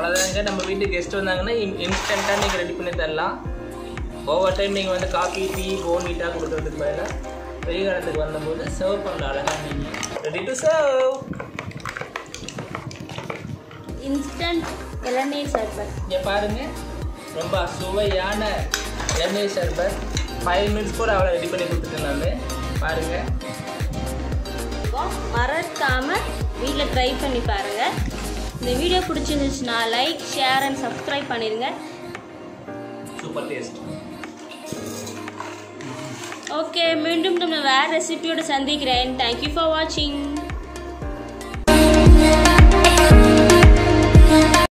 Guest வந்தாங்கன்னா இன்ஸ்டண்ட்டாக நீங்கள் ரெடி பண்ணி தரலாம். ஓவர் டைம் நீங்கள் வந்து காஃபி டீ போன்விட்டா கொடுக்குறதுக்கு பதிலாக வெயில் காலத்துக்கு வந்தபோது சர்வ் பண்ணலாம் அழகாக நீங்கள் ரெடி டு சர்வ் இன்ஸ்டன்ட் இளநீர் சர்பத் இங்கே பாருங்கள் ரொம்ப சுவையான எண்ணெய் சர்பத் ஃபைவ் மினிட்ஸ் கூட அவளை ரெடி பண்ணி நான். பாருங்கள் மறக்காமல் வீட்டில் ட்ரை பண்ணி பாருங்கள் இந்த வீடியோ பிடிச்சிருந்துச்சுன்னா லைக் ஷேர் அண்ட் சப்ஸ்கிரைப் பண்ணிடுங்க சூப்பர் டேஸ்ட் ஓகே மீண்டும் நம்ம வேறு ரெசிபியோடு சந்திக்கிறேன். தேங்க்யூ ஃபார் வாட்சிங்